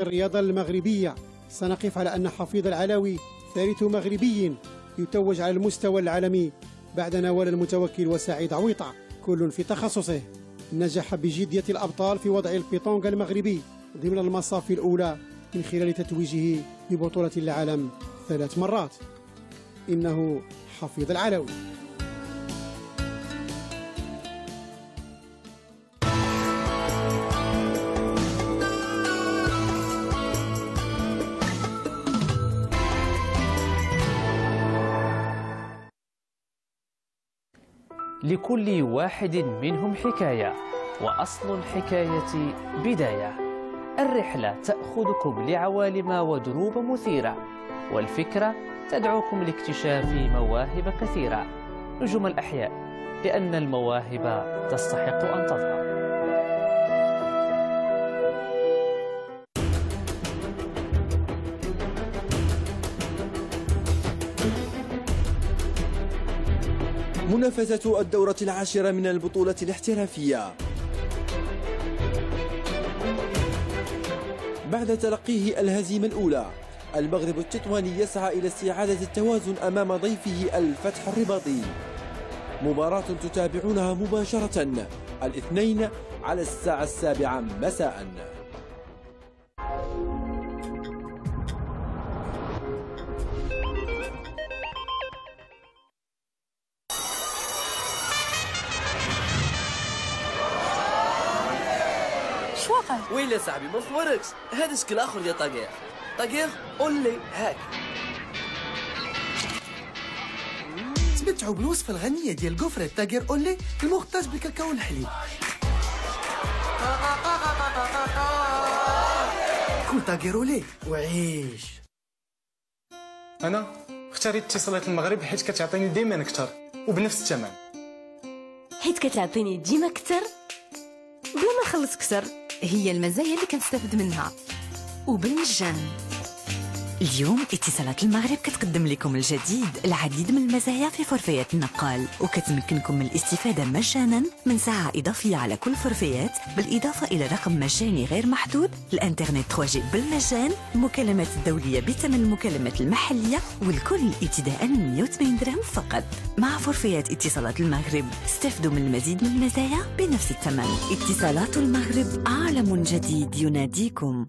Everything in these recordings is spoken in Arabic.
الرياضة المغربية. سنقف على أن حفيظ العلوي ثالث مغربي يتوج على المستوى العالمي بعد نوال المتوكل وسعيد عويطة. كل في تخصصه. نجح بجدية الأبطال في وضع البيطونغ المغربي ضمن المصاف الأولى من خلال تتويجه ببطولة العالم ثلاث مرات. إنه حفيظ العلوي. لكل واحد منهم حكاية وأصل الحكاية بداية. الرحلة تأخذكم لعوالم ودروب مثيرة والفكرة تدعوكم لاكتشاف مواهب كثيرة. نجوم الأحياء لأن المواهب تستحق أن تظهر. منافسة الدورة العاشرة من البطولة الاحترافية. بعد تلقيه الهزيمة الأولى المغرب التطواني يسعى إلى استعادة التوازن أمام ضيفه الفتح الرباطي. مباراة تتابعونها مباشرة الاثنين على الساعة السابعة مساءً. شواقع ويلي صاحبي؟ ما صوركش هذا شكل آخر يا طاقير. طاقير قول لي هاك. تمتعوا بالوصفة الغنية ديال كوفري تاجر أولي المغطاس بالكاكاو الحليب. كل تاجر أولي وعيش. أنا اختاريت اتصالات المغرب حيت كتعطيني ديما أكثر وبنفس الثمن. حيت كتعطيني ديما كتر بلا ما نخلص كتر. هي المزايا اللي كنستافد منها. وبالمجان. اليوم اتصالات المغرب كتقدم لكم الجديد العديد من المزايا في فورفيات النقال وكتمكنكم من الاستفادة مجانا من ساعة إضافية على كل فورفيات بالإضافة إلى رقم مجاني غير محدود الإنترنت 3 جي بالمجان المكالمات الدولية بثمن المكالمات المحلية والكل ابتداء من 180 درهم فقط. مع فورفيات اتصالات المغرب استفدوا من المزيد من المزايا بنفس الثمن. اتصالات المغرب عالم جديد يناديكم.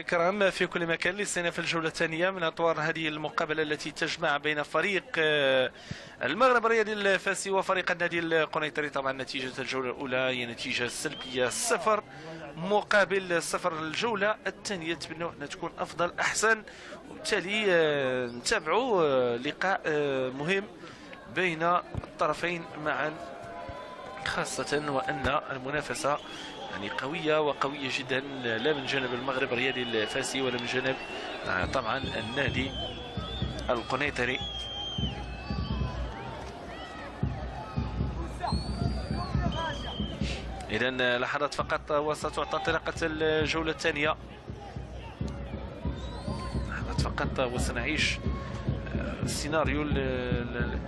الكرام في كل مكان لسنا في الجولة الثانية من أطوار هذه المقابلة التي تجمع بين فريق آه، المغرب الرياضي الفاسي وفريق النادي القنيطري. طبعا نتيجة الجولة الأولى هي نتيجة سلبية صفر مقابل صفر الجولة الثانية. نتمنى أنها تكون أفضل أحسن وبالتالي آه، نتابعوا آه، لقاء مهم بين الطرفين معا خاصة وأن المنافسة يعني قوية وقوية جدا لا من جانب المغرب الرياضي الفاسي ولا من جانب آه، طبعا النادي القنيطري. إذا لحظات فقط وستعطى انطلاقة الجولة الثانية. لحظات فقط وسنعيش آه، السيناريو ال- ال-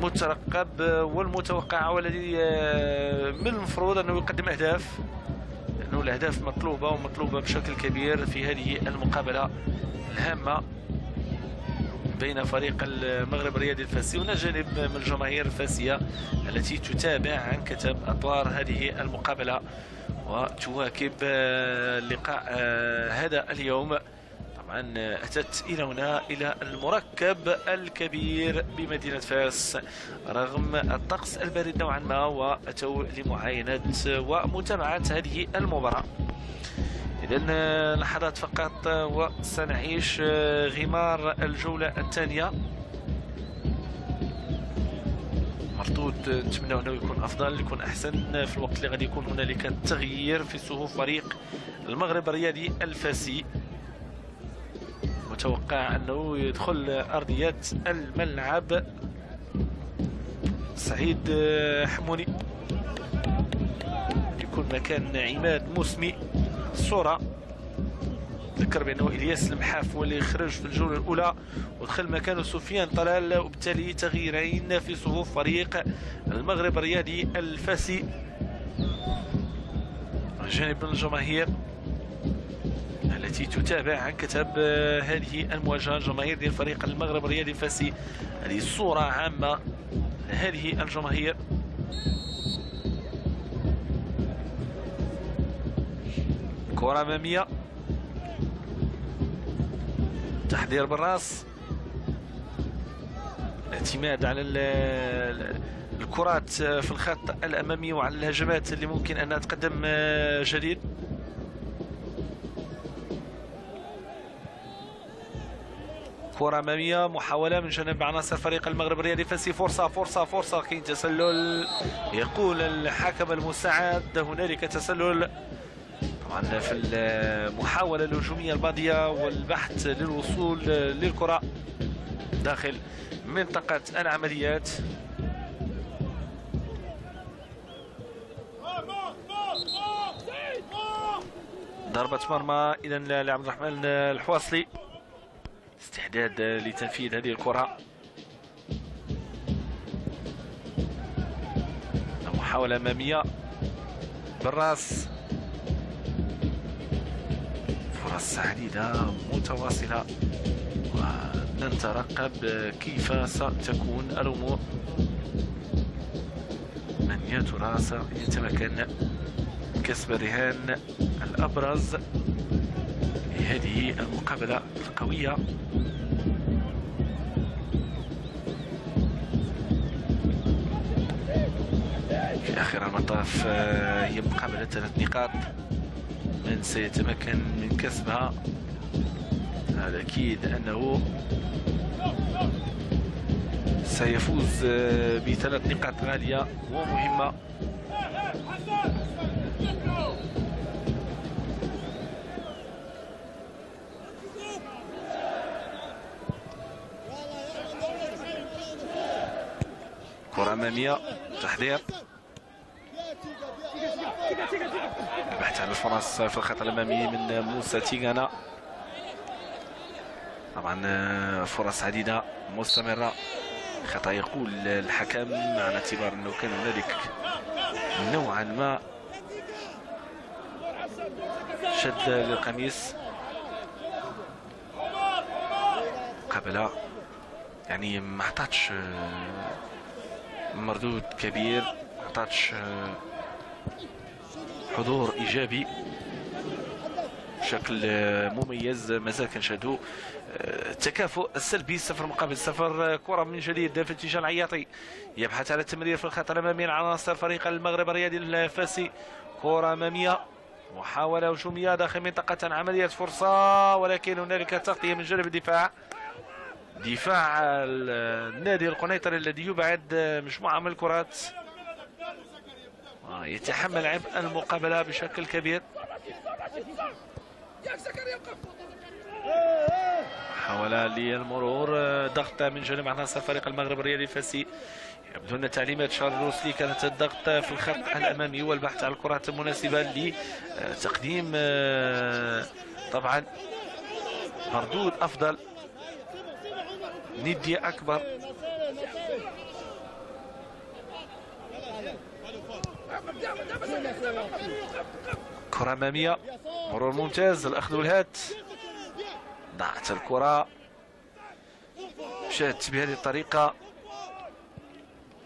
المترقب والمتوقع والذي آه، من المفروض أنه يقدم أهداف. لأنه الأهداف مطلوبة ومطلوبة بشكل كبير في هذه المقابلة الهامة بين فريق المغرب الرياضي الفاسي هنا جانب من الجماهير الفاسية التي تتابع عن كتب أطوار هذه المقابلة. وتواكب آه، اللقاء آه، هذا اليوم. طبعا أتت إلى هنا إلى المركب الكبير بمدينة فاس رغم الطقس البارد نوعا ما وأتوا لمعاينة ومتابعة هذه المباراة. إذا لحظات فقط وسنعيش غمار الجولة الثانية. مردود نتمنى أنه يكون أفضل يكون أحسن في الوقت اللي غادي يكون هنالك تغيير في صفوف فريق المغرب الرياضي الفاسي. متوقع أنه يدخل ارضيات الملعب. سعيد حموني. يكون مكان عماد موسمي. الصورة ذكر بأنه إلياس المحاف هو اللي خرج في الجولة الأولى ودخل مكانه سفيان طلال وبالتالي تغييرين في صفوف فريق المغرب الرياضي الفاسي. جانب الجماهير. التي تتابع عن كتب هذه المواجهة جماهير ديال فريق المغرب الرياضي الفاسي. هذه صورة عامة هذه الجماهير. كرة أمامية. تحضير بالراس. الاعتماد على الكرات في الخط الأمامي وعلى الهجمات اللي ممكن أنها تقدم جديد. كرة أمامية محاولة من جانب عناصر فريق المغرب الرياضي. فاسي فرصة فرصة فرصة. كاين تسلل. يقول الحكم المساعد. هنالك تسلل. طبعا في المحاولة الهجومية الماضية والبحث للوصول للكرة داخل منطقة العمليات. ضربة مرمى. إذا لعبد الرحمن الحواصلي. استعداد لتنفيذ هذه الكرة. محاولة أمامية. بالراس. فرص عديدة متواصلة. ونترقب كيف ستكون الأمور. من يا ترى سيتمكن كسب الرهان الأبرز. في هذه المقابلة القوية. في آخر المطاف هي مقابلة ثلاث نقاط. من سيتمكن من كسبها. هذا أكيد أنه سيفوز بثلاث نقاط غالية ومهمة. كرة أمامية تحضير بحث عن الفرص في الخط الأمامي من موسى تيغانا. طبعا فرص عديدة مستمرة. خطأ يقول الحكم على اعتبار أنه كان هنالك نوعا ما شد للقميص. قبل يعني ما عطاتش مردود كبير عطاتش حضور إيجابي. بشكل مميز مازال كنشاهدوا التكافؤ السلبي صفر مقابل صفر كرة من جديد في اتجاه العياطي. يبحث على التمرير في الخط الأمامي لعناصر فريق المغرب الرياضي الفاسي. كرة أمامية محاولة هجومية داخل منطقة عملية فرصة ولكن هنالك تغطية من جانب الدفاع. دفاع النادي القنيطري الذي يبعد مجموعة من الكرات. يتحمل عبء المقابلة بشكل كبير. حاول للمرور ضغط من جانب عناصر فريق المغرب الرياضي الفاسي يبدو أن تعليمات شارل روسلي كانت الضغط في الخط الأمامي والبحث عن الكرات المناسبة لتقديم طبعا مردود أفضل. ندية أكبر. كرة أمامية. مرور ممتاز. الأخذ والهات ضاعت الكرة. مشات بهذه الطريقة.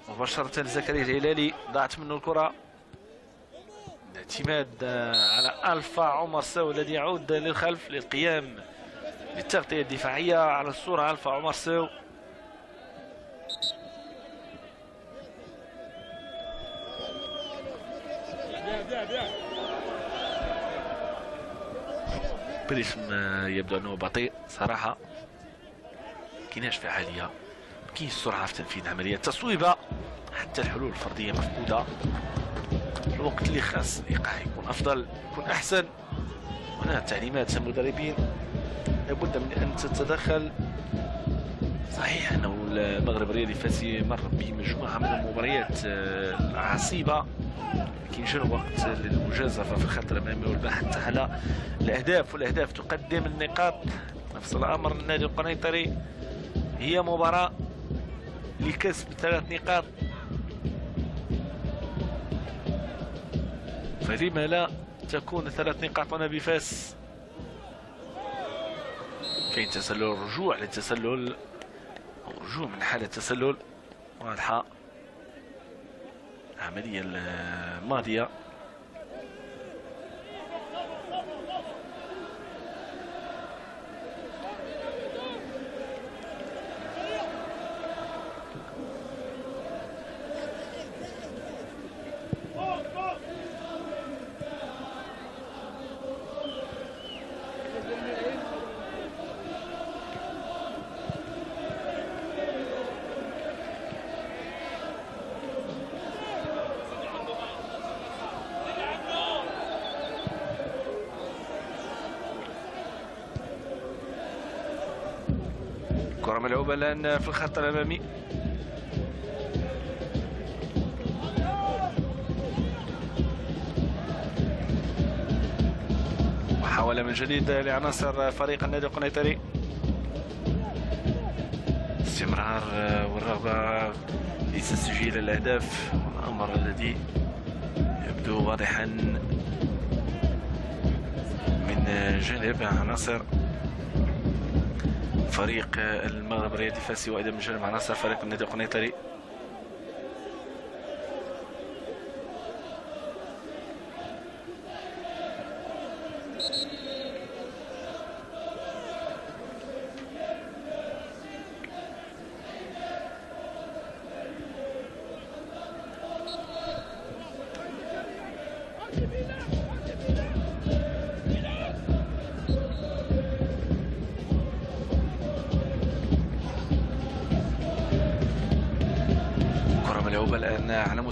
مباشرة لزكريا الهلالي. ضاعت منه الكرة. الاعتماد على ألفا عمر سو الذي يعود للخلف للقيام. بالتغطية الدفاعية على الصورة ألفا عمر سو بريسم يبدو أنه بطيء صراحة. كايناش فعاليه ما كاينش سرعه في تنفيذ عمليات تصويبه حتى الحلول الفردية مفقودة. الوقت اللي خاص الايقاع يكون أفضل يكون أحسن. هنا تعليمات المدربين لابد من أن تتدخل. صحيح أنه المغرب الرياضي الفاسي مر بمجموعة من المباريات آه، عصيبة لكن جاء الوقت للمجازفة في الخط الامامي والبحث على الأهداف والأهداف تقدم النقاط. نفس الأمر النادي القنيطري. هي مباراة لكسب ثلاث نقاط. فلما لا تكون ثلاث نقاط هنا بفاس كاين تسلل رجوع للتسلل رجوع من حالة تسلل واضحة. العملية الماضية. ملعوبة الآن في الخط الأمامي. محاولة من جديد لعناصر فريق النادي القنيطري. استمرار والرغبة في تسجيل الأهداف الأمر الذي يبدو واضحا من جانب عناصر. فريق المغرب الرياضي الفاسي وأيضا من جانب عناصر فريق النادي القنيطري.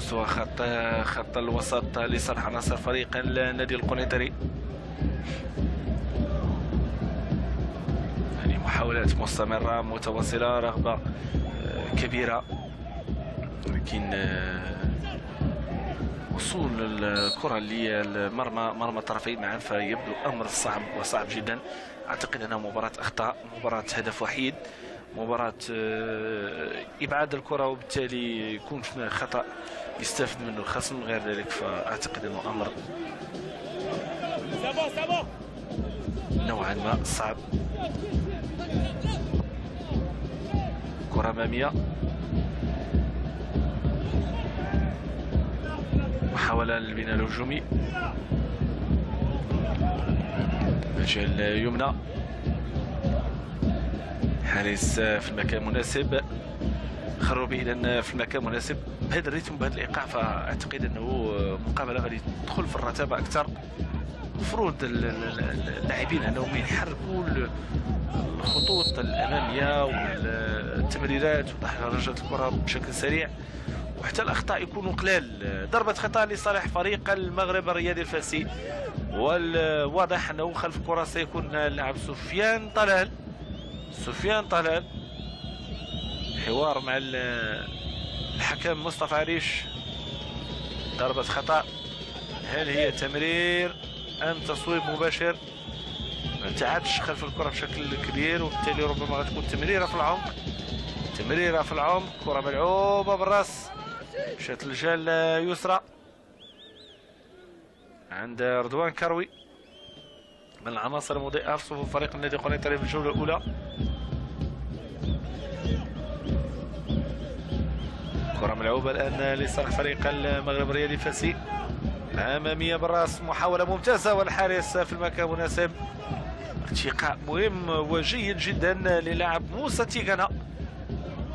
مستوى خط خط الوسط لصالح عناصر فريق النادي القنيطري. يعني محاولات مستمرة متواصلة رغبة آه، كبيرة. لكن آه، وصول الكرة للمرمى مرمى الطرفين معا فيبدو أمر صعب وصعب جدا. أعتقد أنها مباراة أخطاء مباراة هدف وحيد مباراة آه، إبعاد الكرة وبالتالي يكون خطأ. يستفد منه الخصم غير ذلك فأعتقد أنه أمر نوعا ما صعب. كرة أمامية. محاولة للبناء الهجومي. مجال يمنى حارس في المكان المناسب خروبي اذا في المكان المناسب بهذا الريتم بهذا الإيقاع فأعتقد أنه مقابلة غادي تدخل في الرتابة أكثر. المفروض اللاعبين أنهم يحركوا الخطوط الأمامية والتمريرات وتحرجات الكرة بشكل سريع. وحتى الأخطاء يكونوا قلال. ضربة خطأ لصالح فريق المغرب الرياضي الفاسي والواضح أنه خلف الكرة سيكون اللاعب سفيان طلال. سفيان طلال. حوار مع الحكم مصطفى عريش. ضربة خطأ. هل هي تمرير أم تصويب مباشر؟ ما ابتعدش خلف الكرة بشكل كبير وبالتالي ربما غتكون تمريرة في العمق. تمريرة في العمق كرة ملعوبة بالرأس. مشات الجال يسرى. عند رضوان كروي. من العناصر المضيئة في صفوف فريق النادي القنيطري في الجولة الأولى. كرة ملعوبة الآن لصالح فريق المغرب الرياضي الفاسي الأمامية بالراس محاولة ممتازة والحارس في المكان المناسب ارتقاء مهم وجيد جدا للاعب موسى تيغانا.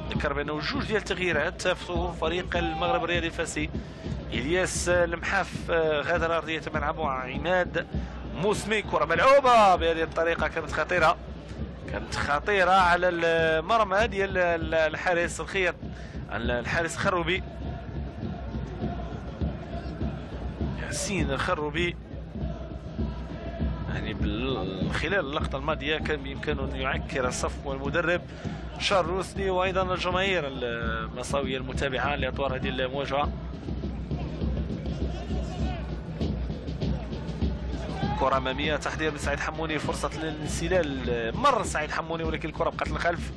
ذكر بأنه جوج ديال التغييرات في فريق المغرب الرياضي الفاسي إلياس المحاف غادر أرضية الملعب وعماد موسمي. كرة ملعوبة بهذه الطريقة كانت خطيرة. كانت خطيرة على المرمى ديال الحارس الخير الحارس الخروبي ياسين الخروبي يعني خلال اللقطة الماضية كان بإمكانه أن يعكر الصف والمدرب شار روسلي وأيضا الجماهير المصاوية المتابعة لأطوار هذه المواجهة. كرة أمامية تحضير من سعيد حموني فرصة للانسلال مر سعيد حموني ولكن الكرة بقت للخلف.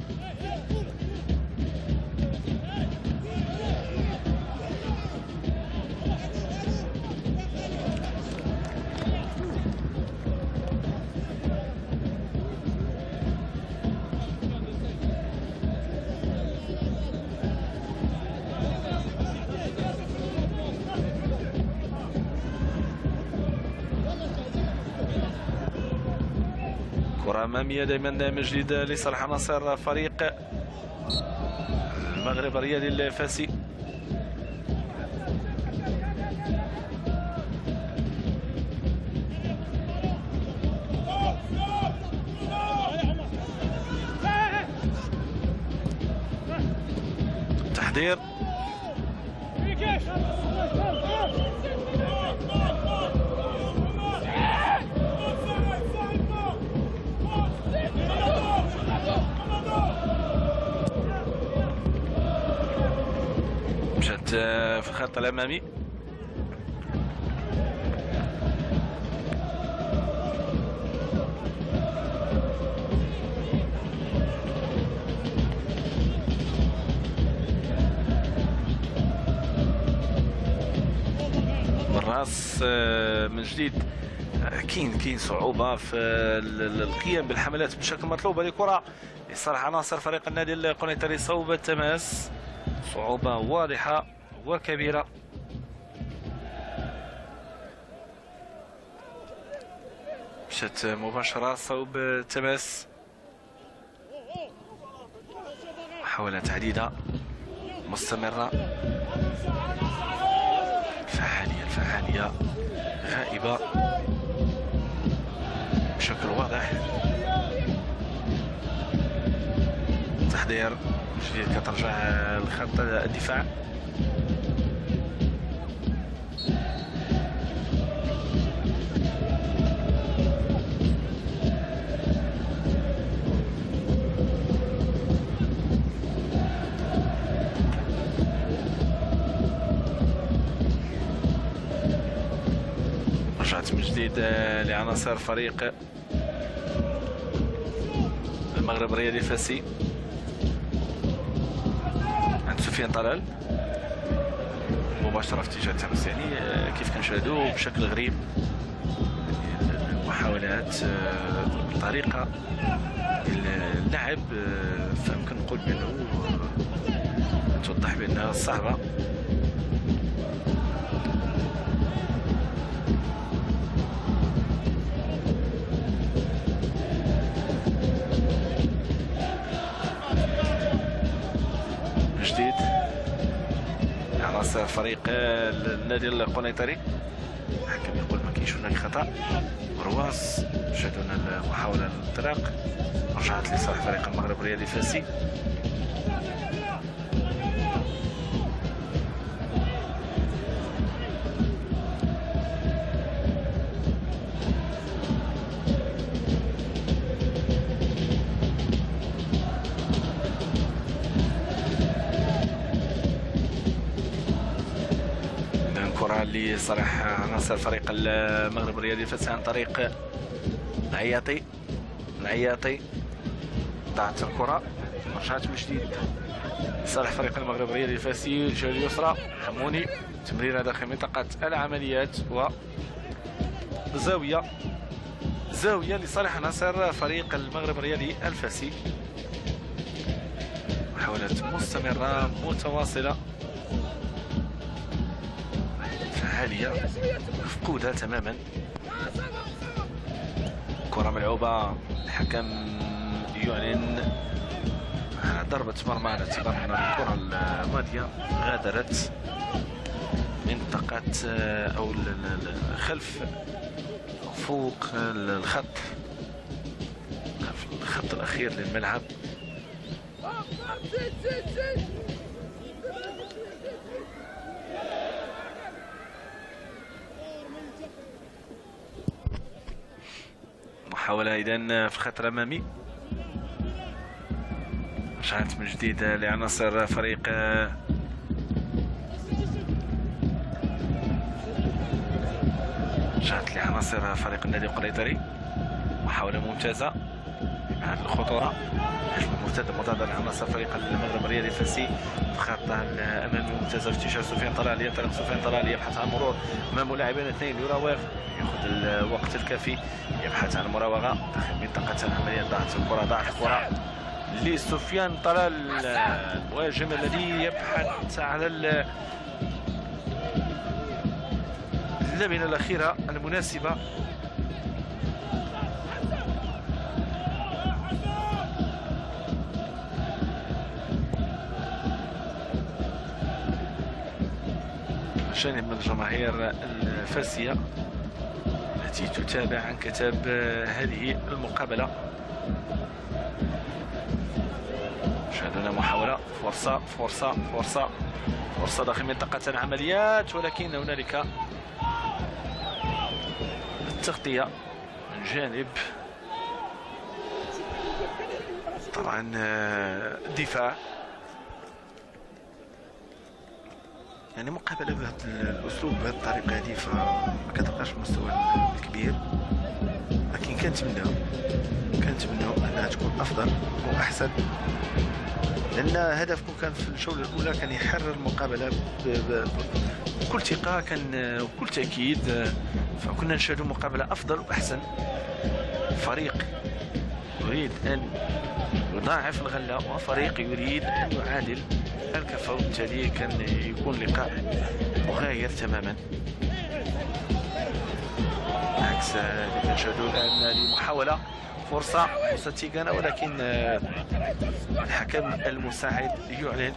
أمامية دائما من جديد لصالح عناصر فريق المغرب الرياضي الفاسي. الخط الامامي بالراس آه، من جديد. آه، كاين كاين صعوبة في ال- القيام بالحملات بشكل مطلوب. هذه كرة لصالح عناصر فريق النادي القنيطري صوب التماس. صعوبة واضحة وكبيرة. مشات مباشره صوب التماس محاولات عديده مستمره الفعاليه الفعاليه غائبه بشكل واضح تحضير جديد كترجع لخط الدفاع رجعت من جديد آه، لعناصر فريق المغرب الرياضي الفاسي. عند سفيان طلال. مباشرة في اتجاه تمس يعني آه، كيف كنشاهدوا بشكل غريب. المحاولات آه، بطريقة اللعب آه، فيمكن نقول بأنه آه، توضح بأنها صعبة. عناصر فريق النادي القنيطري. الحكم يقول ما كاينش هناك خطأ. رواس شاهدونا المحاولة للانطلاق. رجعت لصالح فريق المغرب الرياضي الفاسي إذن كرة لصالح عناصر فريق المغرب الرياضي الفاسي عن طريق العياطي العياطي ضاعت الكرة. رجعت من جديد لصالح فريق المغرب الرياضي الفاسي الجهة اليسرى. حموني. تمريرة داخل منطقة العمليات و زاوية. زاوية لصالح عناصر فريق المغرب الرياضي الفاسي. محاولات مستمرة متواصلة. فعالية مفقودة تماما. كرة ملعوبة الحكم يعلن ضربة مرمى على اعتبار أن الكرة الماضية غادرت منطقة آه، أو ال- ال- ال- خلف أو فوق الخط. الخط الأخير للملعب. محاولة إذن في الخط الأمامي رجعت من جديد لعناصر فريق رجعت لعناصر فريق النادي القريطري. محاولة ممتازة. هذه الخطورة المرتدة مضادة لعناصر فريق المغرب الرياضي الفاسي خط الأمامي ممتازة في اتجاه سفيان طلال. ينطلق سفيان طلال يبحث عن مرور أمامه لاعبين اثنين. يراوغ ياخذ الوقت الكافي. يبحث عن مراوغة. داخل منطقة العملية ضاعت الكرة. ضاعت الكرة لسفيان طلال. المهاجم الذي يبحث على اللبنة الأخيرة المناسبة. جانب من الجماهير الفاسية التي تتابع عن كتاب هذه المقابلة. شاهدنا محاولة فرصة فرصة فرصة فرصة داخل منطقة العمليات ولكن هنالك التغطية من جانب طبعا الدفاع. يعني مقابله بهذا الأسلوب بهذه الطريقة هذه فما كتبقاش المستوى الكبير لكن كنتمناو كنتمناو أنها تكون أفضل وأحسن. لأن هدفكم كان في الجوله الأولى كان يحرر المقابلة بكل ثقة كان وكل تأكيد فكنا نشاهدوا مقابلة أفضل وأحسن. فريق يريد أن يضاعف الغله وفريق يريد أن يعادل الكفة وبالتالي كان يكون لقاء مغاير تماما. عكس اللي كنشاهدوا الان لمحاولة فرصة فرصة تيغانا ولكن الحكم المساعد يعلن.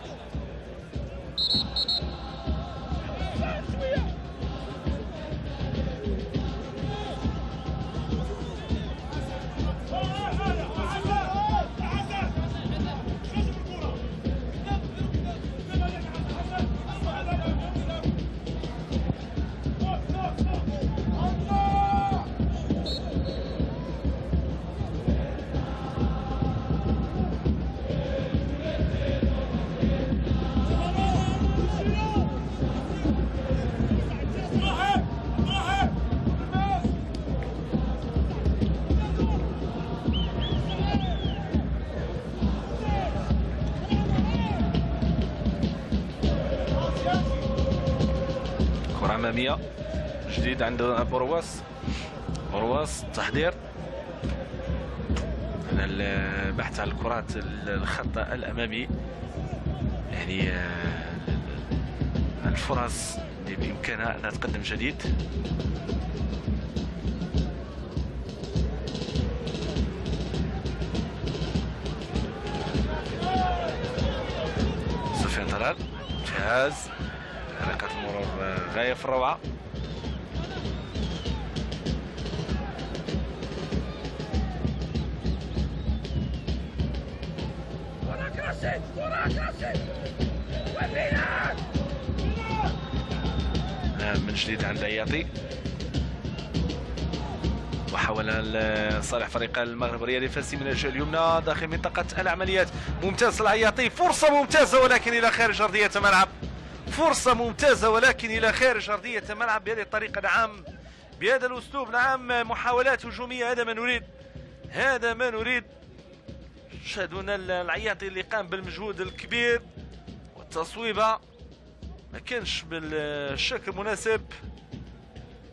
جديد عند برواس برواس تحضير. البحث عن الكرات الخط الأمامي. يعني آه، الفرص اللي بإمكانها أنها تقدم جديد. سفيان طلال. جهاز حركة المرور غاية في الروعة. من جديد عند عياطي وحاول صالح فريق المغرب الرياضي الفاسي من الجهة اليمنى داخل منطقة العمليات. ممتاز العياطي فرصة ممتازة ولكن إلى خارج أرضية الملعب. فرصة ممتازة ولكن إلى خارج أرضية الملعب بهذه الطريقة. نعم بهذا الأسلوب نعم محاولات هجومية. هذا ما نريد هذا ما نريد. شاهدونا العياطي اللي قام بالمجهود الكبير. والتصويبة ما كانش بالشكل المناسب.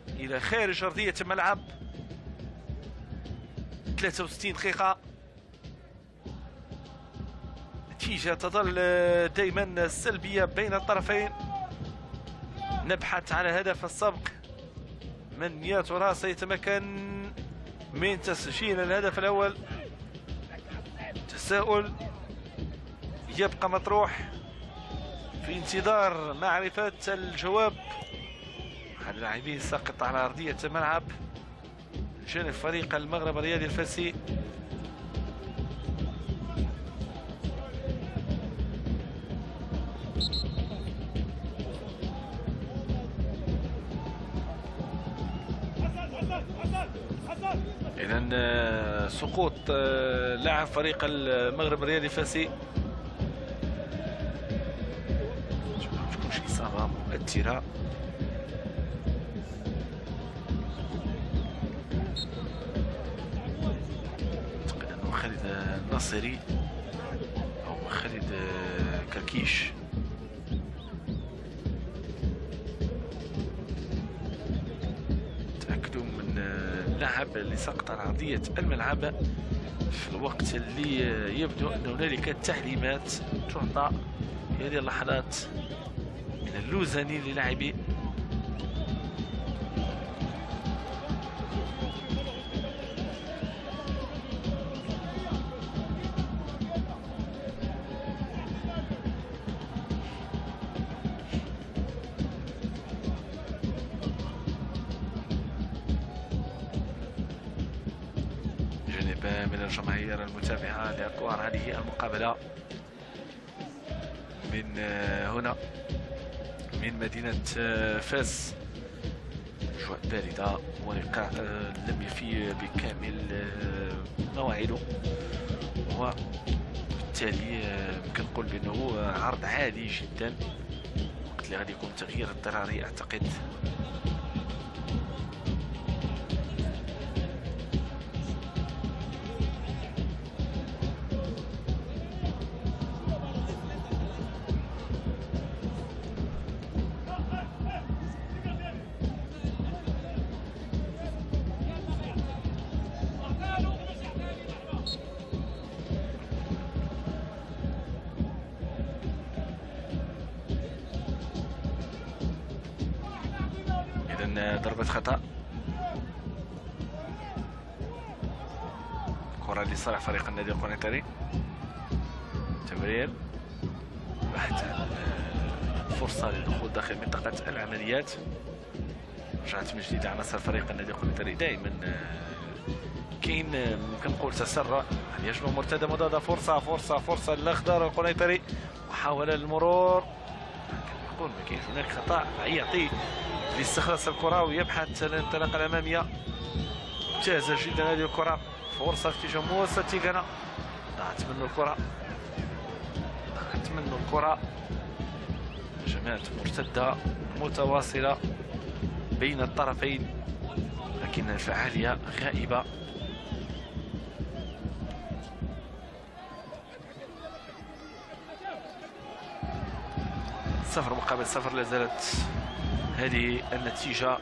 إلى خارج أرضية الملعب. 63 دقيقة. النتيجة تظل دائما سلبية بين الطرفين. نبحث على هدف السبق. من يا ترى سيتمكن من تسجيل الهدف الأول. تساؤل. يبقى مطروح. في انتظار معرفة الجواب. أحد اللاعبين سقط على أرضية الملعب. جانب فريق المغرب الرياضي الفاسي اذا آه، سقوط آه، لاعب فريق المغرب الرياضي فاسي مؤثرة أعتقد أنه خالد الناصري أو خالد كركيش. تأكدوا من اللاعب اللي سقط على أرضية الملعب في الوقت اللي يبدو أن هنالك تعليمات تعطى في هذه اللحظات. اللوزاني للاعبي فاس أجواء باردة ولقاء لم يفي بكامل مواعيده. وبالتالي يمكن نقول بأنه عرض عالي جدا. وقت اللي غادي يكون تغيير اضطراري أعتقد القنيطري تمرير. بحث عن فرصة للدخول داخل منطقة العمليات. رجعت من جديد عناصر فريق النادي القنيطري دائما. كاين ممكن نقول تسرع. الهجمة مرتدة مضادة فرصة فرصة فرصة للأخضر القنيطري. محاولة للمرور. نقول ما كاينش هناك خطأ. يعطي لاستخلاص الكرة ويبحث الانطلاقة الأمامية. ممتازة جدا هذه الكرة. فرصة في اتجاه موسى تيغانا. ضاعت منه الكرة. ضاعت منه الكرة. هجمات مرتدة متواصلة بين الطرفين لكن الفعالية غائبة. صفر مقابل صفر لازالت هذه النتيجة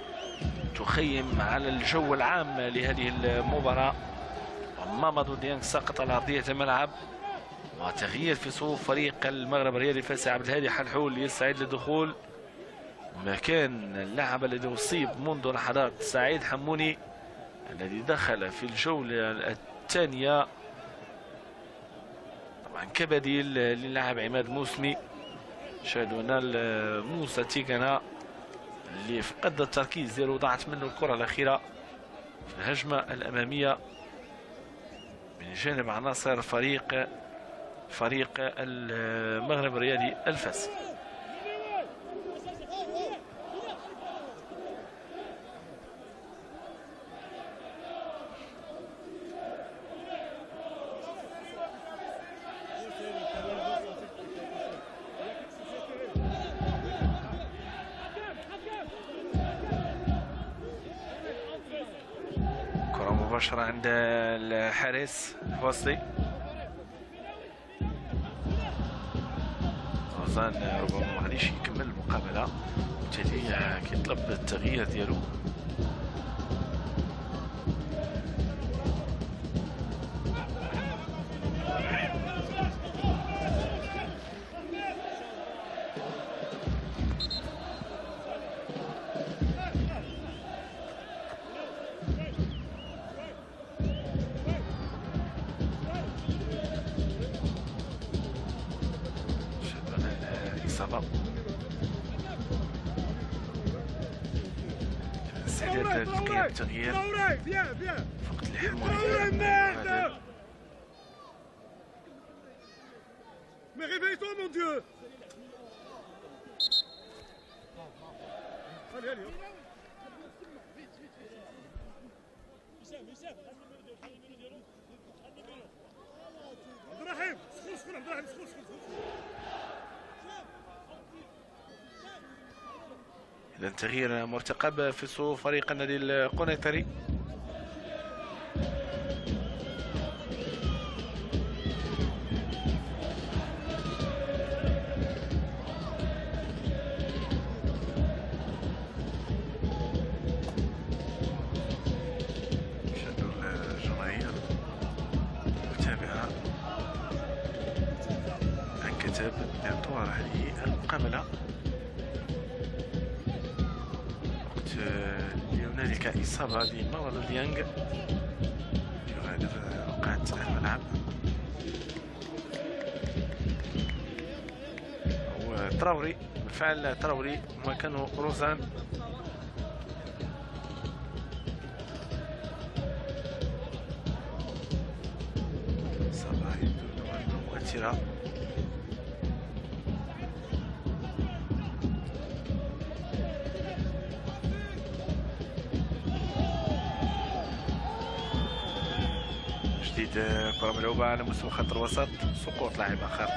تخيم على الجو العام لهذه المباراة. مامادو ديانغ سقط على أرضية الملعب. وتغيير في صفوف فريق المغرب الرياضي فاس عبد الهادي حلحول يستعد للدخول. مكان اللاعب الذي أصيب منذ لحظات سعيد حموني الذي دخل في الجولة الثانية. طبعا كبديل للاعب عماد موسمي. شاهدونا موسى تيغانا اللي فقد التركيز ديالو ضاعت منه الكرة الأخيرة في الهجمة الأمامية. من جانب عناصر فريق فريق المغرب الرياضي الفاس الحارس الوسطي رمضان ربما ما غاديش يكمل المقابلة وبالتالي كيطلب التغيير ديالو إذا تغيير مرتقب في صفوف فريق النادي القنيطري هنالك إصابة لمارلو ديانغ يغادر قاعة الملعب وتراوري بالفعل تراوري مكانه روزان ملعوبة على مستوى خط الوسط. سقوط لاعب آخر.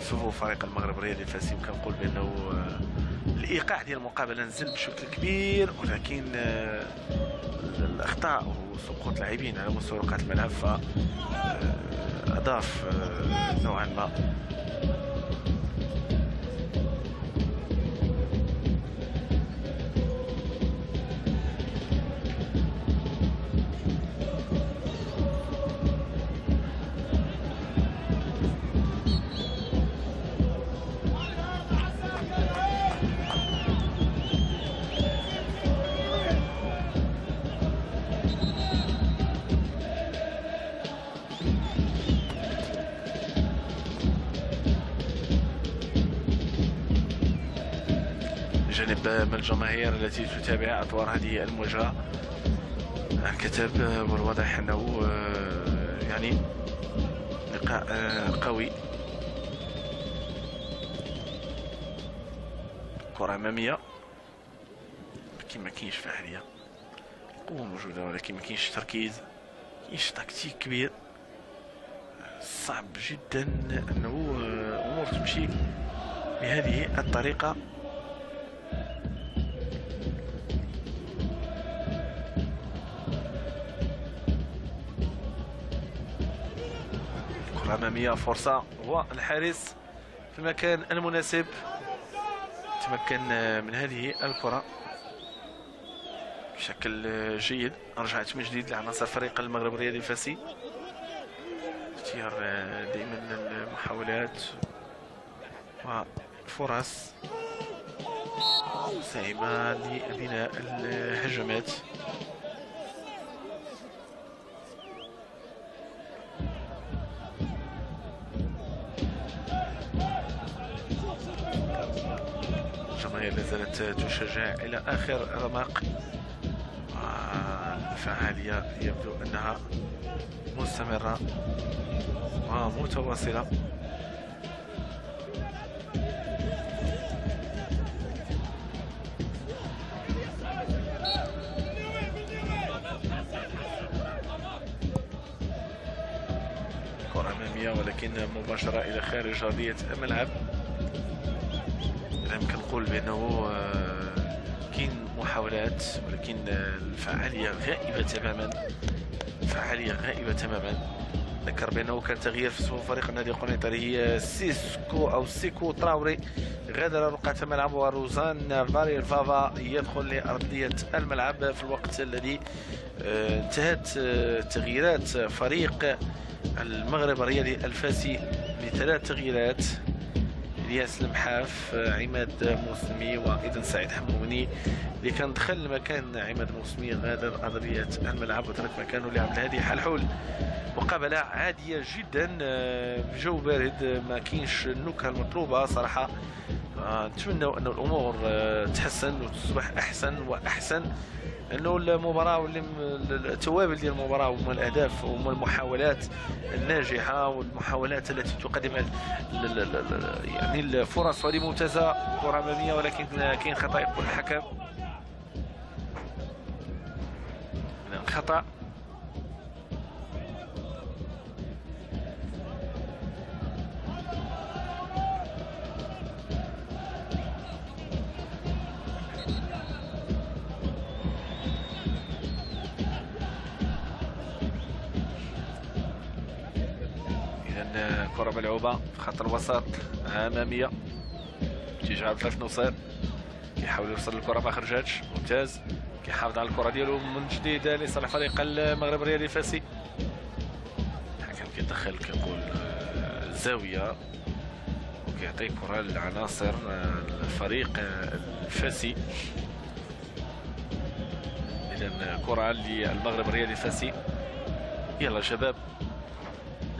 صفوف فريق المغرب الرياضي الفاسي كنقول بأنه آه، الإيقاع ديال المقابلة نزل بشكل كبير ولكن آه، الأخطاء وسقوط لاعبين على مستوى رقعة الملعب ف آه، أضاف آه، نوعا ما جانب من الجماهير التي تتابع أطوار هذه المواجهة. الكتاب والواضح أنه آه، يعني لقاء آه، قوي. كرة أمامية. لكن ما كاينش فعالية القوة موجودة ولكن ما كاينش تركيز. كاينش تكتيك كبير. صعب جدا أنه آه، أمور تمشي بهذه الطريقة. أمامية فرصة. والحارس في المكان المناسب. تمكن من هذه الكرة. بشكل جيد. رجعت من جديد لعناصر فريق المغرب الرياضي الفاسي. اختيار دائما المحاولات وفرص ساهمة لبناء الهجمات. لا زالت تشجع إلى آخر رمق. الفعالية يبدو أنها مستمرة ومتواصلة. كرة أمامية ولكن مباشرة إلى خارج أرضية الملعب. لا يمكن نقول بأنه آه، كاين محاولات ولكن آه، الفعالية غائبة تماما. الفعالية غائبة تماما. ذكر بأنه كان تغيير في فريق النادي القنيطري سيسكو أو سيكو تراوري. غادر رقعة الملعب وروزان فاري فافا يدخل لأرضية الملعب في الوقت الذي آه، انتهت تغييرات فريق المغرب الرياضي الفاسي لثلاث تغييرات. الياس المحاف عماد موسمي وأيضا سعيد حموني. اللي كان دخل مكان عماد موسمي غادر ارضيه الملعب وترك مكانه لعبد الهادي حلحول. مقابلة عادية جدا آه، بجو بارد ما كاينش النكهة المطلوبة صراحة. آه، نتمنى أن الأمور آه، تحسن وتصبح أحسن وأحسن. انه المباراة واللي التوابل ديال المباراة هما الأهداف وهما المحاولات الناجحة والمحاولات التي تقدم يعني الفرص هذه ممتازة. كرة أمامية ولكن كاين خطأ يقول الحكم. خطأ. كرة ملعوبة في خط الوسط أمامية. عبد اللطيف نصير. كيحاول يوصل الكرة ما خرجتش ممتاز. كيحافظ على الكرة ديالو من جديد. لصالح فريق المغرب الرياضي الفاسي الحكم كيدخل كيقول آه، الزاوية وكيعطي كرة للعناصر آه، الفريق آه، الفاسي. اذا كرة للمغرب الرياضي الفاسي يلا شباب.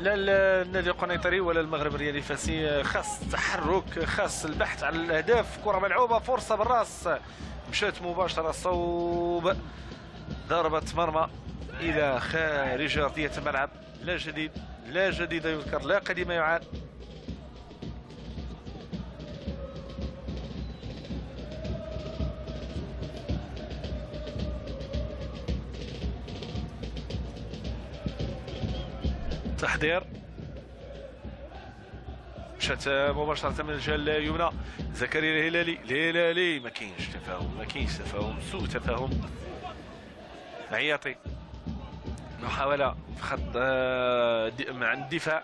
لا النادي القنيطري ولا المغرب الرياضي الفاسي خاص تحرك خاص البحث عن الأهداف كرة ملعوبة فرصة بالراس. مشات مباشرة صوب ضربه مرمى إلى خارج أرضية الملعب. لا جديد لا جديد يذكر لا قديم يعاد تحضير. مشات مباشرة من الجهة اليمنى. زكريا الهلالي. الهلالي ما كاينش تفاهم ما كاينش تفاهم سوء تفاهم. عياطي. محاولة في خط آه، مع الدفاع.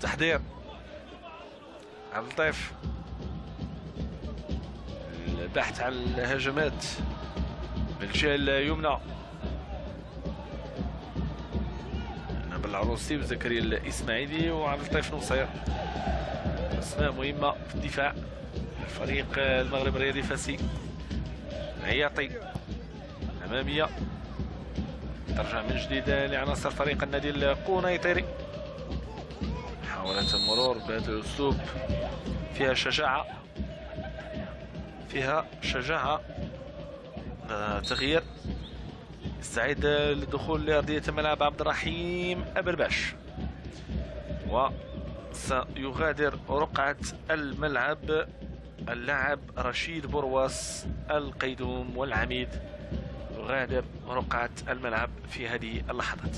تحضير. عبد اللطيف. البحث عن الهجمات من الجهة اليمنى. العروسي وزكريا الإسماعيلي وعبد اللطيف نصير أسماء مهمة في الدفاع. الفريق المغرب الرياضي الفاسي عياطي أمامية. ترجع من جديد لعناصر فريق النادي القنيطري. محاولة المرور بهذا الأسلوب. فيها شجاعة. فيها شجاعة. تغيير. يستعد للدخول لأرضية الملعب عبد الرحيم أبرباش وسيغادر رقعة الملعب اللاعب رشيد برواس القيدوم والعميد. يغادر رقعة الملعب في هذه اللحظات.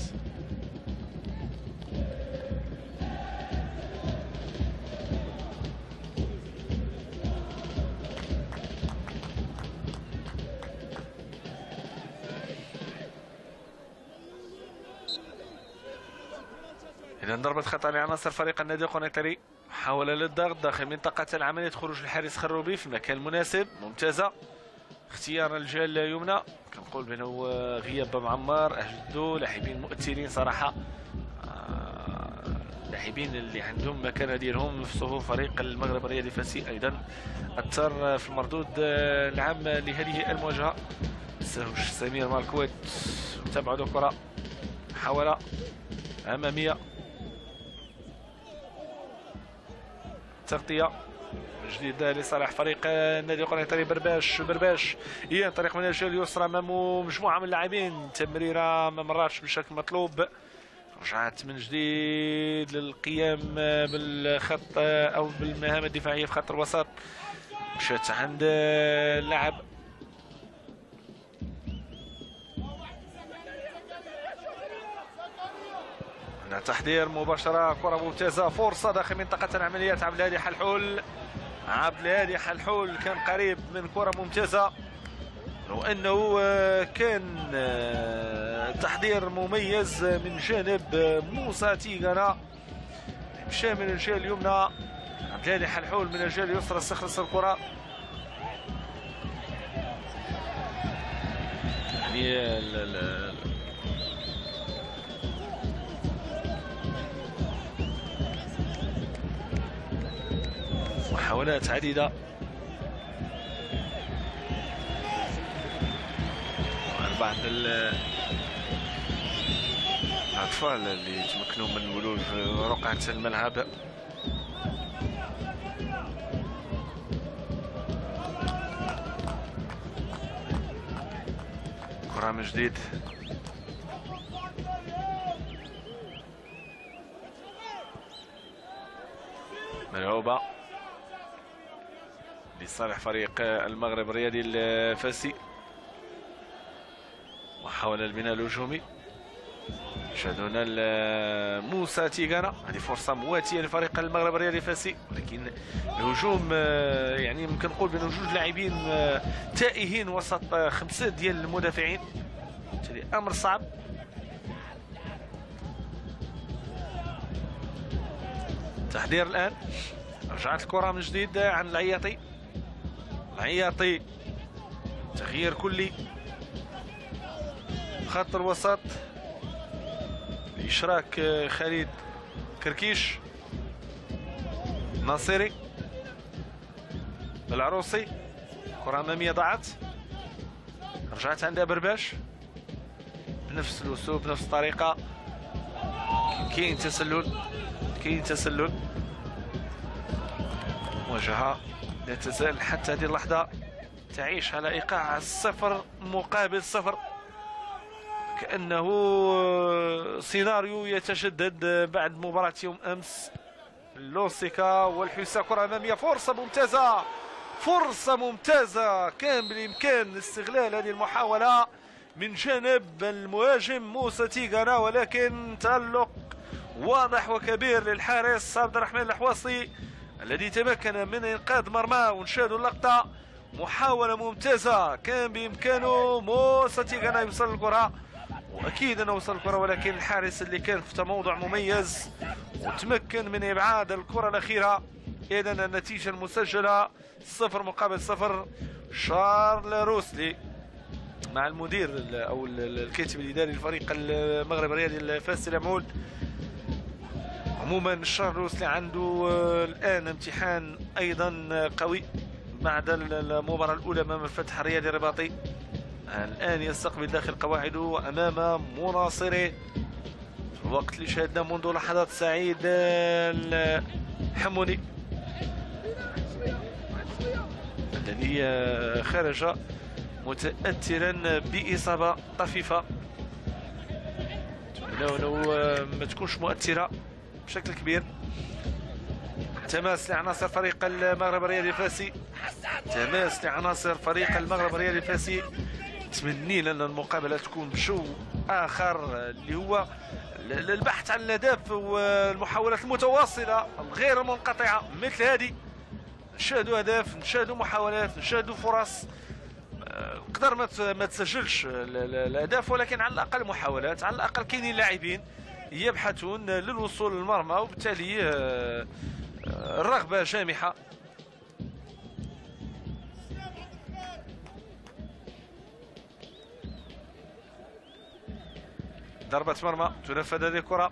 إذا ضربة خطأ لعناصر فريق النادي القنيطري محاولة للضغط داخل منطقة العملية خروج الحارس خروبي في المكان المناسب ممتازة. اختيار الجهة اليمنى. كنقول بأنه غياب معمر أجدو لاعبين مؤثرين صراحة. آه، لاعبين اللي عندهم مكانة ديالهم في صفوف فريق المغرب الرياضي الفاسي أيضا أثر في المردود العام لهذه المواجهة. سمير ماركويت تبعد الكرة محاولة أمامية. تغطيه جديد لصالح فريق النادي القنيطري برباش برباش. ينطلق من الجهه اليسرى امامه مجموعة من اللاعبين. تمريرة ما مراتش بالشكل المطلوب رجعت من جديد للقيام بالخط أو بالمهام الدفاعية في خط الوسط. مشات عند اللاعب تحضير مباشرة كرة ممتازة فرصة داخل منطقة العمليات عبد الهادي حلحول. عبد الهادي حلحول كان قريب من كرة ممتازة. لو أنه آه، كان آه، تحضير مميز من جانب موسى تيغانا. مشى من الجهة اليمنى. عبد الهادي حلحول من الجهة اليسرى استخلص الكرة. يعني محاولات عديدة. بعض الأطفال اللي تمكنوا من الولوج رقعة الملعب. كرة من جديد. ملعوبة. لصالح فريق المغرب الرياضي الفاسي. محاولة البناء الهجومي. شاهدونا موسى تيغانا. هذه فرصة مواتية لفريق المغرب الرياضي الفاسي. ولكن الهجوم يعني يمكن نقول بأنه جوج لاعبين تائهين وسط خمسة ديال المدافعين. بالتالي أمر صعب. تحضير الآن. رجعت الكرة من جديد عن العياطي. العياطي تغيير كلي خط الوسط إشراك خالد كركيش ناصري العروسي كره اماميه ضاعت رجعت عندها برباش بنفس الأسلوب بنفس الطريقة كاين تسلل كاين تسلل مواجهه لا تزال حتى هذه اللحظة تعيش على ايقاع الصفر مقابل صفر. كأنه سيناريو يتجدد بعد مباراة يوم أمس. لوسيكا والحسا كرة أمامية فرصة ممتازة فرصة ممتازة. كان بالإمكان استغلال هذه المحاولة من جانب المهاجم موسى تيغانا ولكن تألق واضح وكبير للحارس عبد الرحمن الحواصي الذي تمكن من إنقاذ مرماه ونشاهدوا اللقطة. محاولة ممتازة. كان بإمكانه موسى تيغانا يوصل الكرة. وأكيد أنه وصل الكرة ولكن الحارس اللي كان في تموضع مميز وتمكن من إبعاد الكرة الأخيرة. اذا النتيجة المسجلة صفر مقابل صفر. شارل روسلي مع المدير أو الكاتب الإداري للفريق المغرب الرياضي الفاس العمول عموما شارل روسلي عنده الآن امتحان أيضا قوي بعد المباراة الأولى أمام الفتح الرياضي الرباطي. الآن يستقبل داخل قواعده أمام مناصره الوقت اللي شاهدنا منذ لحظات سعيد الحموني. الذي خرج متاثرا بإصابة طفيفة. لو ما تكونش مؤثرة. بشكل كبير. تماس لعناصر فريق المغرب الرياضي الفاسي تماس لعناصر فريق المغرب الرياضي الفاسي متمنين ان المقابلة تكون بشو آخر اللي هو البحث عن الأهداف والمحاولات المتواصلة الغير منقطعة مثل هذه. نشاهدوا أهداف نشاهدوا محاولات نشاهدوا فرص. قدر ما تسجلش الأهداف ولكن على الأقل محاولات على الأقل كاينين لاعبين. يبحثون للوصول للمرمى وبالتالي آه، آه، الرغبة جامحه ضربة مرمى تنفذ هذه الكرة.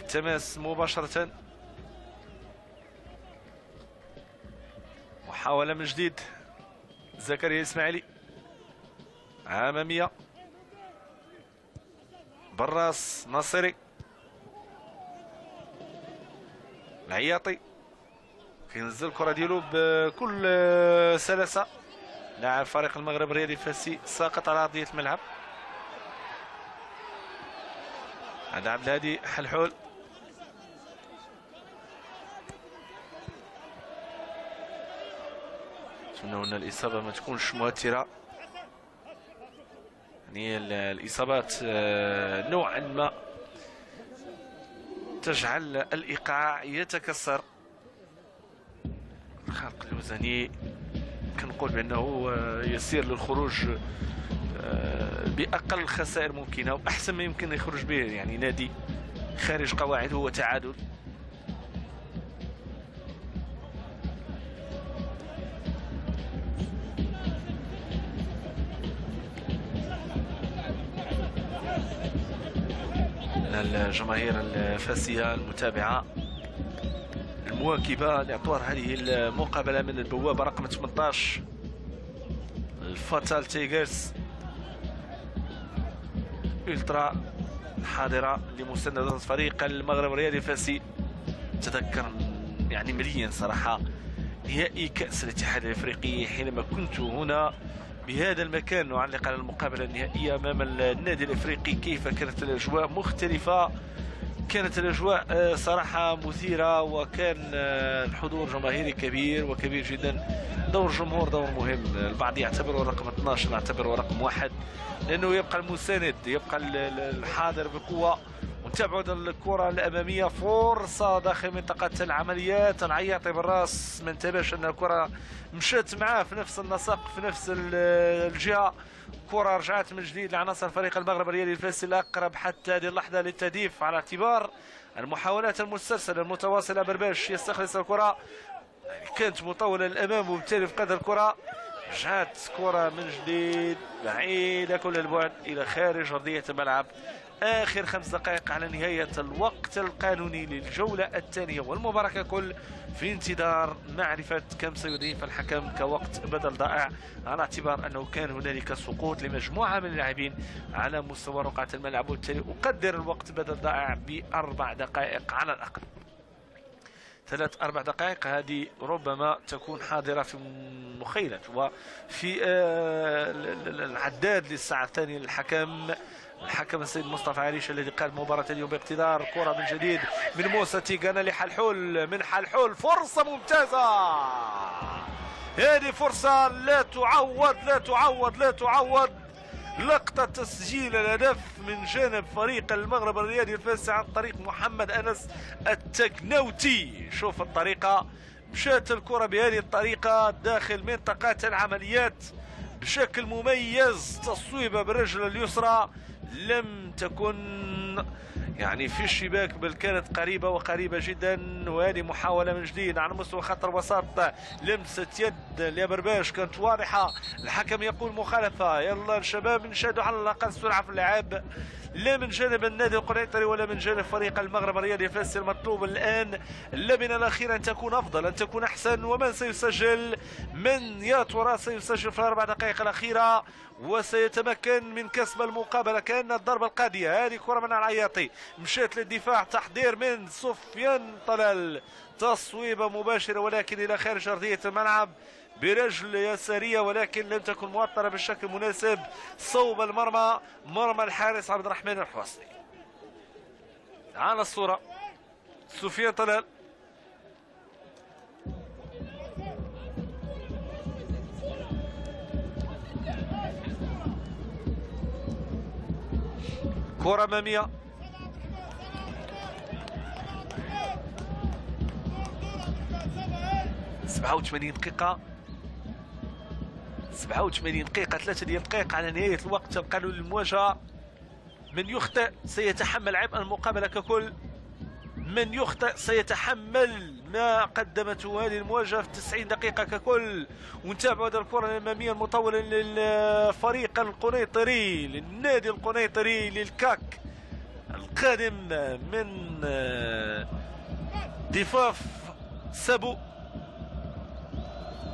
التماس مباشرة. محاولة من جديد. زكريا الإسماعيلي أمامية براس ناصري العياطي كينزل الكرة ديالو بكل سلاسة. لاعب فريق المغرب الرياضي فاسي ساقط على أرضية الملعب. هذا عبد الهادي حلحول. نتمنى أن الإصابة ما تكونش مؤثرة. يعني الإصابات آه، نوعا ما تجعل الإيقاع يتكسر. الخرق الوزني كنقول بأنه آه، يسير للخروج آه، بأقل الخسائر ممكنة وأحسن ما يمكن يخرج به يعني نادي خارج قواعده هو تعادل الجماهير الفاسية المتابعة المواكبة لأطوار هذه المقابلة من البوابة رقم 18 ال Fatal Tigers ألترا الحاضرة لمساندة فريق المغرب الرياضي الفاسي. تذكر يعني مليا صراحة نهائي كأس الاتحاد الإفريقي حينما كنت هنا. بهذا المكان نعلق على المقابلة النهائية أمام النادي الإفريقي. كيف كانت الأجواء؟ مختلفة. كانت الأجواء آه، صراحة مثيرة وكان آه، الحضور جماهيري كبير وكبير جدا. دور الجمهور دور مهم. البعض يعتبره رقم 12 نعتبره رقم واحد لأنه يبقى المساند يبقى الحاضر بقوة. ونتابعوا الكرة الأمامية. فرصة داخل منطقة العمليات العياطي بالراس ما انتبهش أن الكرة مشات معاه في نفس النسق في نفس الجهة. كرة رجعت من جديد لعناصر فريق المغرب الرياضي الفاسي الأقرب حتى هذه اللحظة للتهديف على اعتبار المحاولات المسترسلة المتواصلة برباش يستخلص الكرة. كانت مطولة للأمام وبالتالي فقد الكرة. رجعت كرة من جديد بعيدة كل البعد إلى خارج أرضية الملعب. آخر خمس دقائق على نهاية الوقت القانوني للجولة الثانية والمباراة ككل. في انتظار معرفة كم سيضيف الحكم كوقت بدل ضائع. على اعتبار أنه كان هنالك سقوط لمجموعة من اللاعبين على مستوى رقعة الملعب وبالتالي أقدر الوقت بدل ضائع بأربع دقائق على الأقل. ثلاث أربع دقائق هذه ربما تكون حاضرة في مخيلة وفي آه، العداد للساعة الثانية للحكم. الحكم السيد مصطفى عريش الذي قاد مباراة اليوم باقتدار. كرة من جديد من موسى تيغانا لحلحول من حلحول فرصة ممتازة. هذه فرصة لا تعوض لا تعوض لا تعوض. لقطة تسجيل الهدف من جانب فريق المغرب الرياضي الفاسي عن طريق محمد أنس التكنوتي شوف الطريقة. مشات الكرة بهذه الطريقة داخل منطقة العمليات بشكل مميز. تصويبة بالرجل اليسرى. لم تكن يعني في الشباك بل كانت قريبة وقريبة جدا وهذه محاولة من جديد على مستوى خط الوسط. لمسة يد لبرباش كانت واضحة. الحكم يقول مخالفة. يلا الشباب نشهدوا على الأقل سرعة في اللعب. لا من جانب النادي القنيطري ولا من جانب فريق المغرب الرياضي فاس المطلوب الآن. اللبنة الأخيرة أن تكون أفضل أن تكون أحسن. ومن سيسجل؟ من يا ترى سيسجل في الأربع دقائق الأخيرة. وسيتمكن من كسب المقابلة كأن الضربة القاضية هذه كرة من العياطي. مشات للدفاع تحضير من سفيان طلال. تصويبة مباشرة ولكن إلى خارج أرضية الملعب. برجل يسارية ولكن لم تكن موطرة بالشكل المناسب. صوب المرمى مرمى الحارس عبد الرحمن الحوصلي. على الصورة. سفيان طلال. كرة أمامية. 87 دقيقة. 87 دقيقة ثلاثة ديال الدقائق على نهاية الوقت. القانوني للمواجهة من يخطئ سيتحمل عبء المقابلة. ككل من يخطئ سيتحمل ما قدمته هذه المواجهة في 90 دقيقة. ككل ونتابعوا هذه الكرة الأمامية المطولة للفريق القنيطري للنادي القنيطري للكاك القادم من ضفاف سابو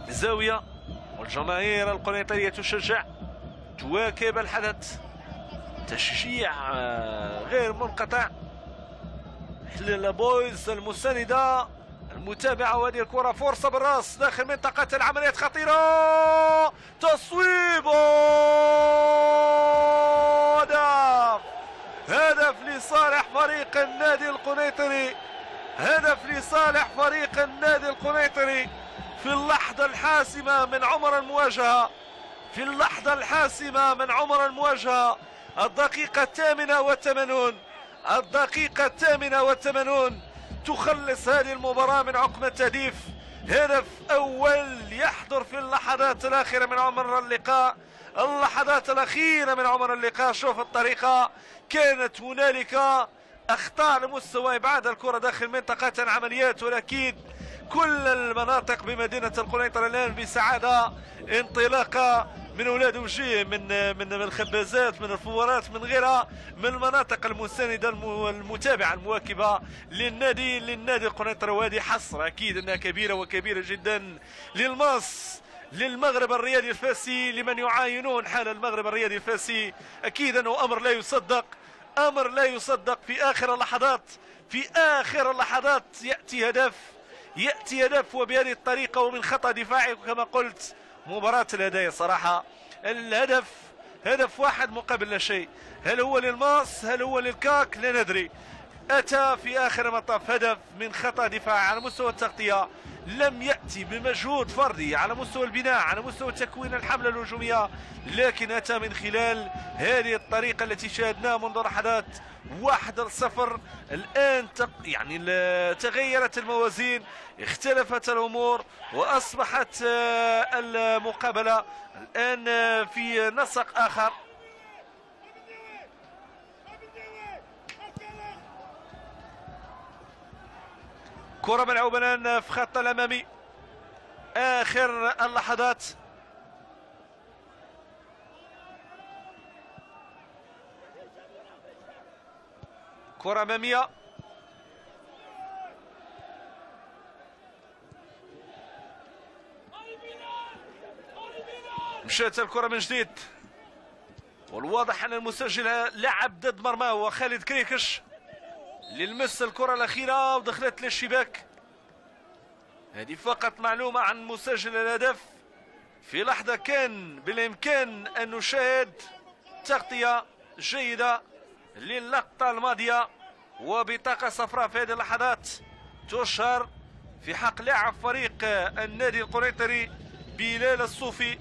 الزاوية والجماهير القنيطرية تشجع تواكب الحدث تشجيع آه، غير منقطع. حلال بويز المساندة المتابعة وهذه الكرة فرصة بالراس داخل منطقة العمليات خطيرة. تصويب هدف هدف لصالح فريق النادي القنيطري هدف لصالح فريق النادي القنيطري. في اللحظة الحاسمة من عمر المواجهة. في اللحظة الحاسمة من عمر المواجهة. الدقيقة الثامنة والثمانون. الدقيقة الثامنة والثمانون. تخلص هذه المباراة من عقم التهديف. هدف أول يحضر في اللحظات الأخيرة من عمر اللقاء. اللحظات الأخيرة من عمر اللقاء. شوف الطريقة. كانت هنالك أخطاء لمستوى إبعاد الكرة داخل منطقة عمليات ولكن كل المناطق بمدينة القنيطرة الآن بسعادة انطلاقة من أولاد وجيه من من الخبازات من الفوارات من غيرها من المناطق المساندة المتابعة المواكبة للنادي للنادي القنيطرة وهذه حصر أكيد أنها كبيرة وكبيرة جدا للماس للمغرب الرياضي الفاسي لمن يعاينون حال المغرب الرياضي الفاسي. أكيد أنه أمر لا يصدق أمر لا يصدق في آخر اللحظات في آخر اللحظات يأتي هدف يأتي هدف وبهذه الطريقة ومن خطأ دفاعي كما قلت. مباراة الهدايا صراحة. الهدف هدف واحد مقابل لا شيء. هل هو للماس؟ هل هو للكاك؟ لا ندري. أتى في آخر المطاف هدف من خطأ دفاع على مستوى التغطية. لم يأتي بمجهود فردي على مستوى البناء على مستوى تكوين الحملة الهجومية لكن أتى من خلال هذه الطريقة التي شاهدناها منذ لحظات واحد صفر الآن يعني تغيرت الموازين اختلفت الأمور وأصبحت آه، المقابلة الآن في نسق آخر. كرة ملعوبة الآن في خط الأمامي. آخر اللحظات. كرة أمامية. مشات الكرة من جديد. والواضح أن المسجل لعب ضد مرماه هو خالد كريكش. اللي لمس الكرة الأخيرة ودخلت للشباك. هذه فقط معلومة عن مسجل الهدف. في لحظة كان بالإمكان أن نشاهد تغطية جيدة للقطة الماضية. وبطاقة صفراء في هذه اللحظات تشهر في حق لاعب فريق النادي القريطري بلال الصوفي.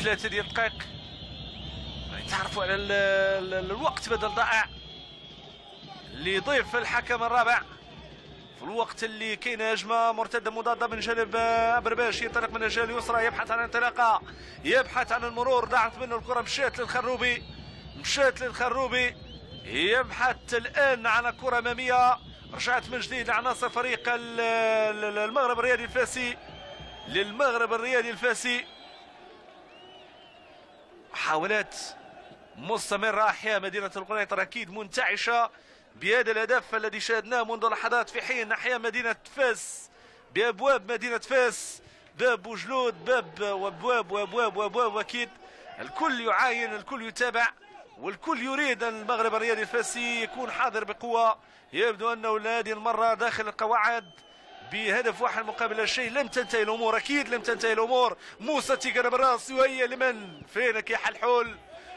ثلاثة الدقائق تعرفوا على ال ال الوقت بدل ضائع اللي يضيف الحكم الرابع. في الوقت اللي كاينة هجمة مرتدة مضادة من جانب برباش ينطلق من الجهة اليسرى يبحث عن انطلاقة يبحث عن المرور ضاعت منه الكرة مشات للخروبي مشات للخروبي يبحث الآن عن كرة أمامية رجعت من جديد لعناصر فريق المغرب الرياضي الفاسي للمغرب الرياضي الفاسي. محاولات مستمرة أحياء مدينة القنيطرة أكيد منتعشة بهذا الهدف الذي شاهدناه منذ لحظات في حين أحياء مدينة فاس بأبواب مدينة فاس باب وجلود باب وأبواب وأبواب وأبواب أكيد الكل يعاين الكل يتابع والكل يريد أن المغرب الرياضي الفاسي يكون حاضر بقوة. يبدو أنه هذه المرة داخل القواعد بهدف واحد مقابل شيء لم تنتهي الأمور أكيد لم تنتهي الأمور. موسى تيقرب الراس وهي لمن؟ فينك يا حلحول؟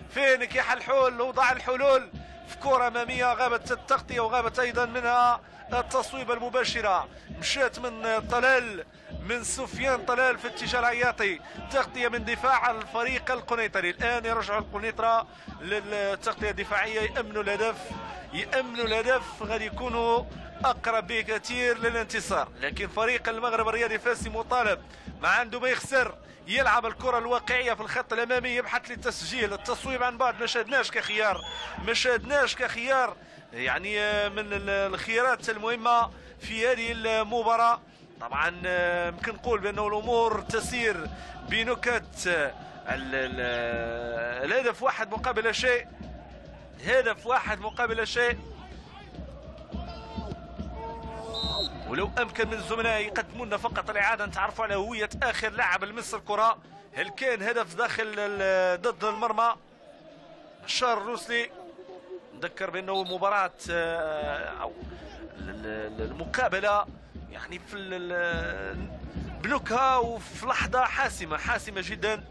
فينك يا حلحول؟ وضع الحلول في كرة أمامية غابت التغطية وغابت أيضا منها التصويبة المباشرة. مشات من طلال من سفيان طلال في اتجاه العياطي. تغطية من دفاع الفريق القنيطري. الآن يرجع القنيطرة للتغطية الدفاعية يأمنوا الهدف يأمنوا الهدف غادي يكونوا أقرب بكثير للانتصار. لكن فريق المغرب الرياضي الفاسي مطالب ما عنده ما يخسر. يلعب الكرة الواقعية في الخط الأمامي يبحث للتسجيل. التصويب عن بعد ما شاهدناش كخيار. ما شاهدناش كخيار. يعني من الخيارات المهمة في هذه المباراة. طبعا يمكن نقول بانه الأمور تسير بنكت. الهدف واحد مقابل شيء. هدف واحد مقابل شيء. ولو أمكن من الزملاء يقدموا لنا فقط الإعادة نتعرفوا على هوية آخر لاعب لمس الكرة. هل كان هدف داخل ضد المرمى؟ بشار الروسلي نذكر بأنه مباراة آه، أو المقابلة يعني في بنكهه وفي لحظة حاسمة حاسمة جدا.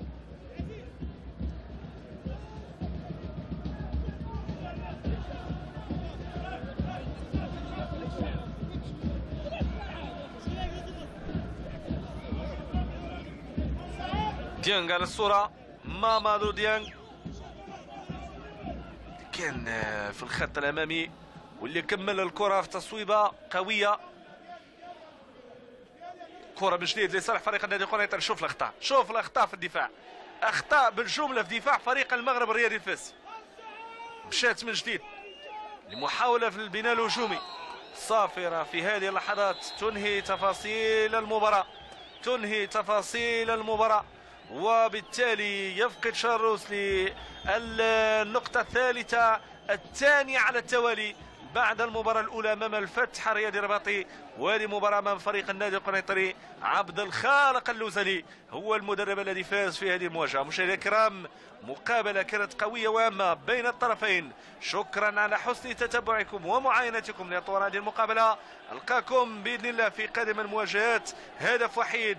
ديانغ على الصورة. مامادو ديانغ. كان آه، في الخط الأمامي. واللي كمل الكرة في تصويبة قوية. كرة من جديد لصالح فريق النادي قنيطر شوف الأخطاء. شوف الأخطاء في الدفاع. أخطاء بالجملة في دفاع فريق المغرب الرياضي الفاسي مشات من جديد. لمحاولة في البناء الهجومي. صافرة في هذه اللحظات. تنهي تفاصيل المباراة. تنهي تفاصيل المباراة. وبالتالي يفقد شاروس للنقطة الثالثة الثانية على التوالي بعد المباراة الأولى أمام الفتح الرياضي الرباطي وهذه مباراة أمام فريق النادي القنيطري عبد الخالق اللوزلي هو المدرب الذي فاز في هذه المواجهة. مشاهدينا الكرام مقابلة كانت قوية وهامة بين الطرفين. شكرا على حسن تتبعكم ومعاينتكم لأطوار هذه المقابلة. ألقاكم بإذن الله في قادم المواجهات. هدف وحيد.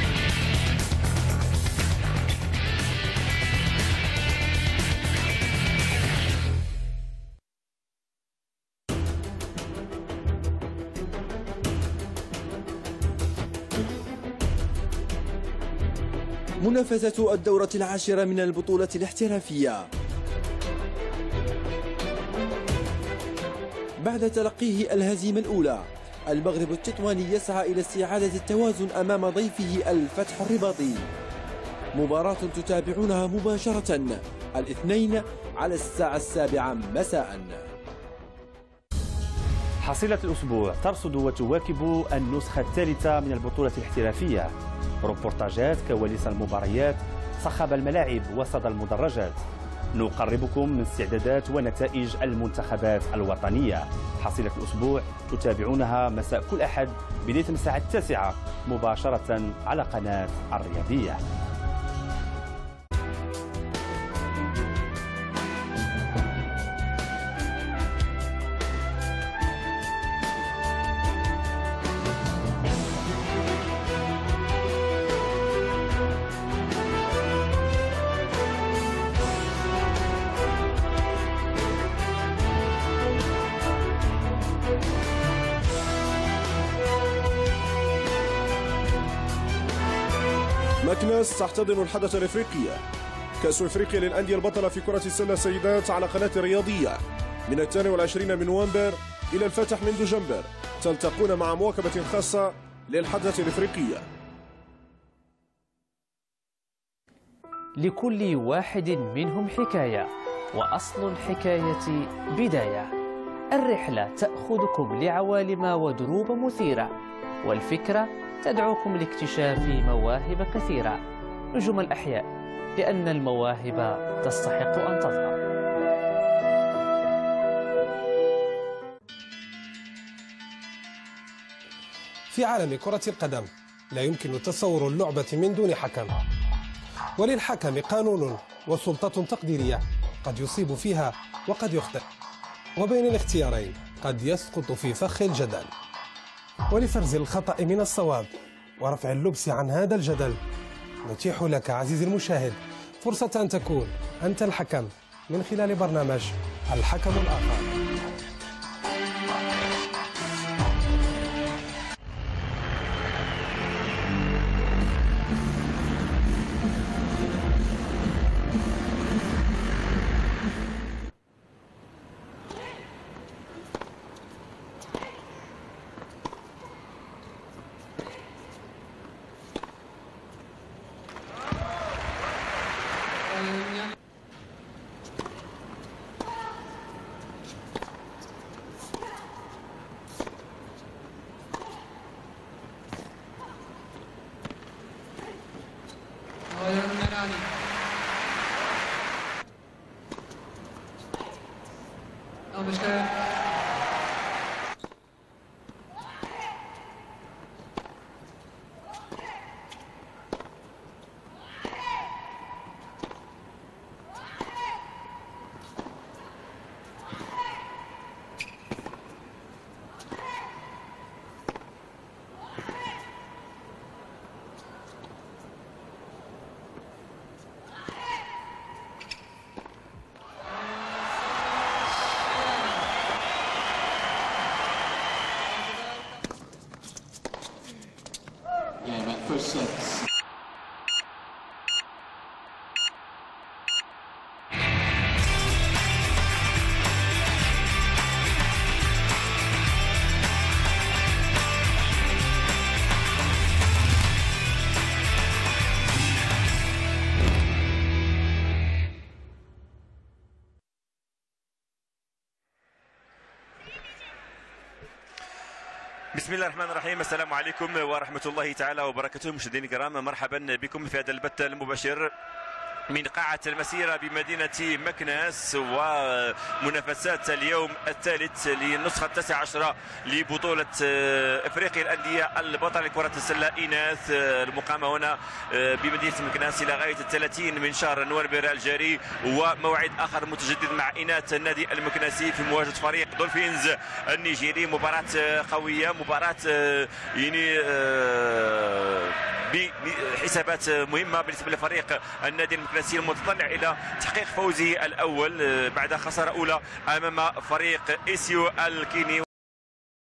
منافسة الدورة العاشرة من البطولة الاحترافية. بعد تلقيه الهزيمة الأولى المغرب التطواني يسعى إلى استعادة التوازن أمام ضيفه الفتح الرباطي. مباراة تتابعونها مباشرة الاثنين على الساعة السابعة مساء. حصيلة الأسبوع ترصد وتواكب النسخة الثالثة من البطولة الاحترافية. روبورتاجات كواليس المباريات صخب الملاعب وسط المدرجات. نقربكم من استعدادات ونتائج المنتخبات الوطنية. حصيلة الأسبوع تتابعونها مساء كل أحد بداية الساعة التاسعة مباشرة على قناة الرياضية. مكناس تحتضن الحدث الافريقي كأس إفريقيا للأندية البطلة في كرة السلة السيدات على قناة الرياضيه من الثاني والعشرين من نوفمبر إلى الفتح من دجنبر تلتقون مع مواكبة خاصة للحدث الافريقي لكل واحد منهم حكاية وأصل الحكاية بداية. الرحلة تأخذكم لعوالم ودروب مثيرة والفكرة تدعوكم لاكتشاف مواهب كثيرة. نجوم الأحياء لأن المواهب تستحق أن تظهر. في عالم كرة القدم لا يمكن تصور اللعبة من دون حكم. وللحكم قانون وسلطة تقديرية قد يصيب فيها وقد يخطئ. وبين الاختيارين قد يسقط في فخ الجدل. ولفرز الخطأ من الصواب ورفع اللبس عن هذا الجدل. نتيح لك عزيزي المشاهد فرصة أن تكون أنت الحكم من خلال برنامج الحكم الآخر. Mr. بسم الله الرحمن الرحيم. السلام عليكم ورحمة الله تعالى وبركاته. مشاهدينا الكرام مرحبا بكم في هذا البث المباشر. من قاعة المسيرة بمدينة مكناس ومنافسات اليوم الثالث للنسخة التاسعة عشرة لبطولة آه، إفريقيا الأندية البطل لكرة السلة اناث آه، المقامة هنا آه، بمدينة مكناس إلى غاية الثلاثين من شهر نوفمبر الجاري وموعد آخر متجدد مع اناث النادي المكناسي في مواجهة فريق دولفينز النيجيري. مباراة قوية مباراة يعني بحسابات مهمة بالنسبة لفريق النادي المكنسي المتطلع إلى تحقيق فوزه الأول بعد خسارة أولى أمام فريق ايسيو الكيني